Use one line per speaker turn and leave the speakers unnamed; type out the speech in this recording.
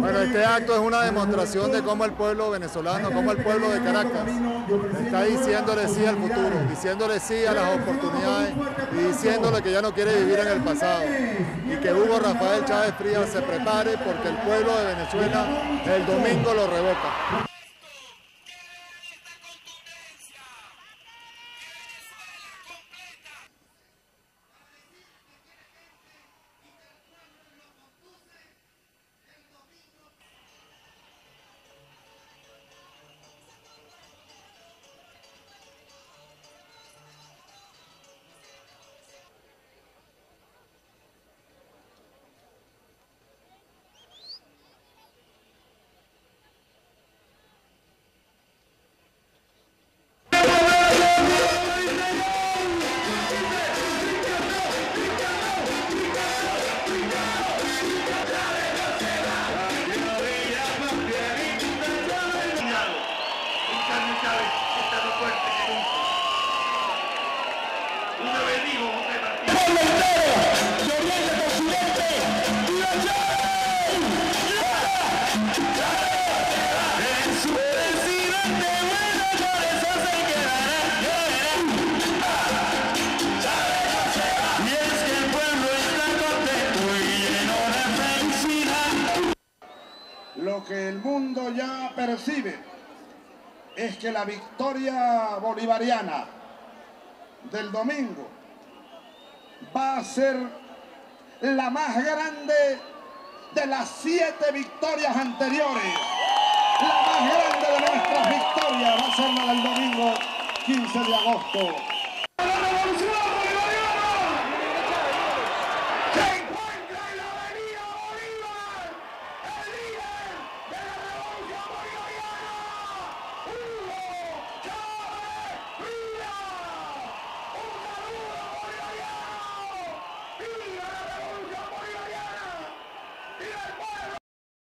Bueno, este acto es una demostración de cómo el pueblo venezolano, cómo el pueblo de Caracas está diciéndole sí al futuro, diciéndole sí a las oportunidades y diciéndole que ya no quiere vivir en el pasado y que Hugo Rafael Chávez Frías se prepare porque el pueblo de Venezuela el domingo lo revoca.
Lo que el mundo ya percibe es que la victoria bolivariana del domingo va a ser la más grande de las siete victorias anteriores. La más grande de nuestras victorias va a ser la del domingo 15 de agosto. ¡La revolución